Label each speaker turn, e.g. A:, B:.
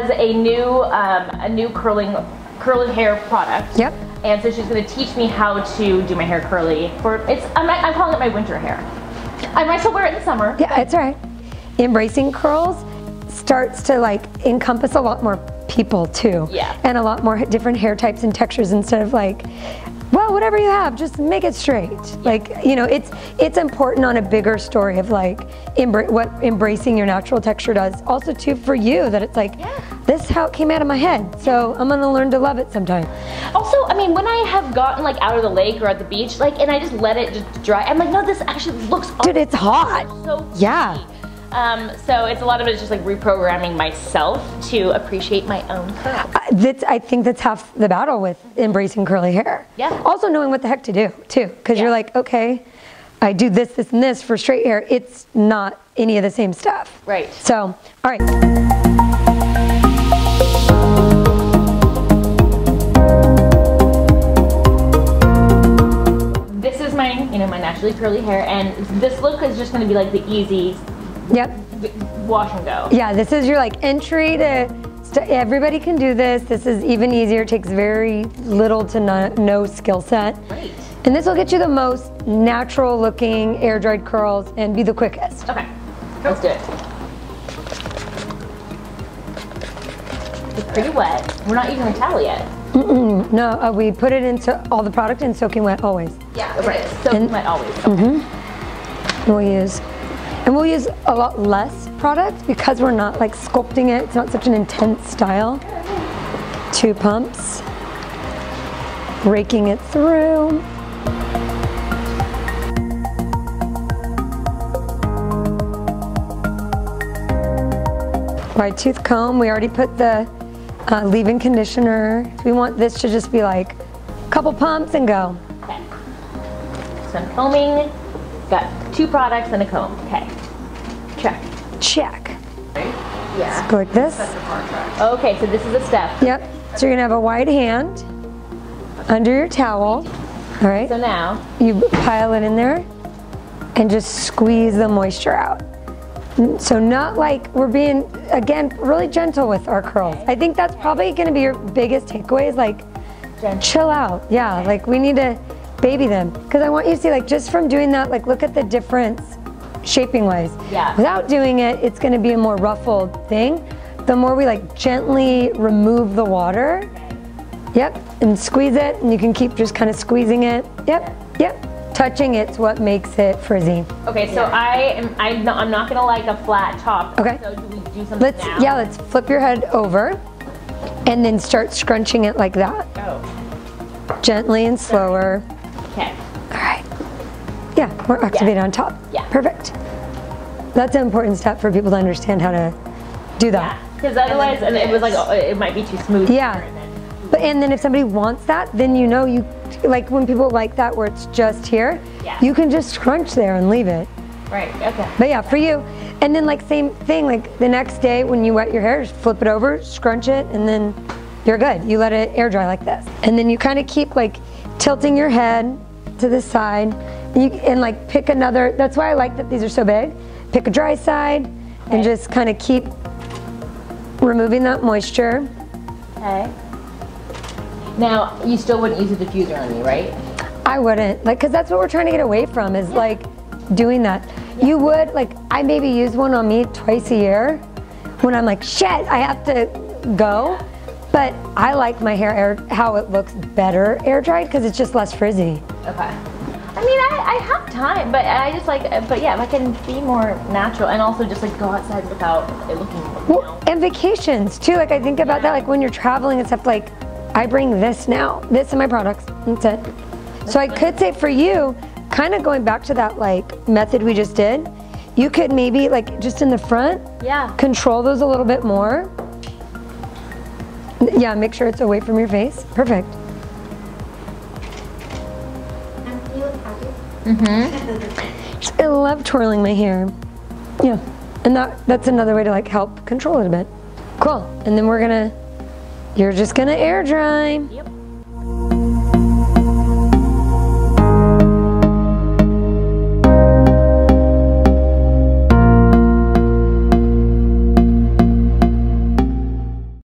A: has a new um, a new curling curly hair product.
B: Yep.
A: And so she's going to teach me how to do my hair curly. For it's I'm, I'm calling it my winter hair. I might still wear it in the summer.
B: Yeah, it's all right. Embracing curls starts to like encompass a lot more people too.
A: Yeah.
B: And a lot more different hair types and textures instead of like, well, whatever you have, just make it straight. Like, you know, it's it's important on a bigger story of like embra- what embracing your natural texture does. Also too for you that it's like,
A: Yeah.
B: This is how it came out of my head. So I'm gonna learn to love it sometime.
A: Also, I mean, when I have gotten like out of the lake or at the beach, like, and I just let it just dry, I'm like, no, this actually looks
B: Dude, it's hot.
A: so
B: Yeah.
A: Um, so it's a lot of it is just like reprogramming myself to appreciate my own curls.
B: Uh, That's, I think that's half the battle with embracing curly hair.
A: Yeah.
B: Also knowing what the heck to do too, because
A: Yeah.
B: you're like, okay, I do this, this, and this for straight hair. It's not any of the same stuff.
A: Right.
B: So, all right.
A: Naturally curly hair, and this look is just going to be like the easy
B: Yep.
A: wash and go.
B: Yeah, this is your like entry to. Everybody can do this. This is even easier. It takes very little to no, no skill set.
A: Great.
B: And this will get you the most natural looking air dried curls and be the quickest.
A: Okay, let's do it. It's pretty wet. We're not using a towel yet.
B: No, uh, we put it into all the product in soaking wet always.
A: Yeah, right. So
B: And-
A: might always.
B: And we'll use, and we'll use a lot less product because we're not like sculpting it. It's not such an intense style. Two pumps, raking it through. Wide tooth comb. We already put the uh, leave-in conditioner. We want this to just be like a couple pumps and go.
A: Okay. So I'm combing. Got two products and a comb. Okay. Check.
B: Check.
A: Yeah.
B: Go like this.
A: Okay, so this is a step.
B: Yep. So you're gonna have a wide hand under your towel. All right.
A: So now,
B: You pile it in there and just squeeze the moisture out. So not like we're being again really gentle with our curls. I think that's probably gonna be your biggest takeaway is like
A: Gentle.
B: chill out. Yeah, like we need to baby them because I want you to see like just from doing that like look at the difference shaping wise.
A: Yeah.
B: Without doing it, it's gonna be a more ruffled thing. The more we like gently remove the water, Yep, and squeeze it, and you can keep just kind of squeezing it. Yep, yep. Touching it's what makes it frizzy.
A: okay, so I am. I'm not, I'm not gonna like a flat top.
B: Okay.
A: So do we do something
B: Let's
A: now?
B: yeah, let's flip your head over, and then start scrunching it like that,
A: Oh.
B: gently and slower.
A: Okay.
B: All right. Yeah, more activated on top.
A: Yeah.
B: Perfect. That's an important step for people to understand how to do that.
A: Because otherwise, and it was like oh, it might be too smooth.
B: Yeah.
A: and then-
B: But and then if somebody wants that, then you know you like when people like that where it's just here,
A: Yeah.
B: you can just scrunch there and leave it.
A: Right. Okay.
B: But yeah, for you. And then like same thing, like the next day when you wet your hair, just flip it over, scrunch it, and then you're good. You let it air dry like this. And then you kind of keep like tilting your head to the side. And, you, and like pick another, that's why I like that these are so big. Pick a dry side and just kind of keep removing that moisture.
A: Okay. Now you still wouldn't use a diffuser on me, right?
B: I wouldn't, like, cause that's what we're trying to get away from is like doing that. You would, like, I maybe use one on me twice a year when I'm like, shit, I have to go. But I like my hair air, how it looks better air dried because it's just less frizzy.
A: Okay. I mean, I, I have time, but I just like, but yeah, if I can be more natural and also just like go outside without it looking,
B: Well,
A: know.
B: and vacations too. Like I think about that, like when you're traveling and stuff. Like I bring this now, this and my products. That's it. So I could say for you, kind of going back to that like method we just did, you could maybe like just in the front,
A: Yeah.
B: control those a little bit more. Yeah, make sure it's away from your face. Perfect. Mm-hmm. I love twirling my hair. Yeah, and that that's another way to like help control it a bit. Cool. And then we're gonna, you're just gonna air dry.
A: Yep.